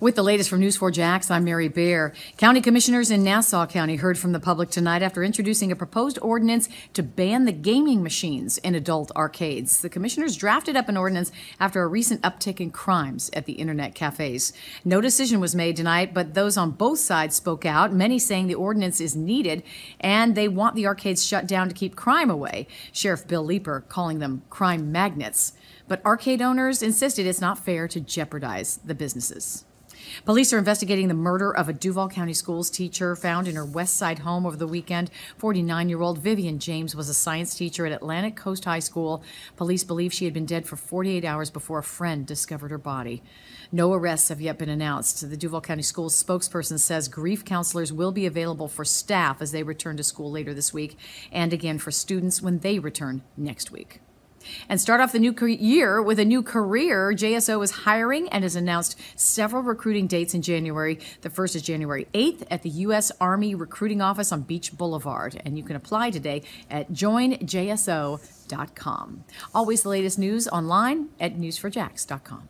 With the latest from News 4 Jax, I'm Mary Baer. County commissioners in Nassau County heard from the public tonight after introducing a proposed ordinance to ban the gaming machines in adult arcades. The commissioners drafted up an ordinance after a recent uptick in crimes at the internet cafes. No decision was made tonight, but those on both sides spoke out, many saying the ordinance is needed and they want the arcades shut down to keep crime away. Sheriff Bill Leeper calling them crime magnets. But arcade owners insisted it's not fair to jeopardize the businesses. Police are investigating the murder of a Duval County Schools teacher found in her West Side home over the weekend. 49 year old Vivian James was a science teacher at Atlantic Coast High School. Police believe she had been dead for 48 hours before a friend discovered her body. No arrests have yet been announced. The Duval County Schools spokesperson says grief counselors will be available for staff as they return to school later this week and again for students when they return next week. And start off the new year with a new career. JSO is hiring and has announced several recruiting dates in January. The first is January 8th at the U.S. Army Recruiting Office on Beach Boulevard. And you can apply today at joinjso.com. Always the latest news online at news4jax.com.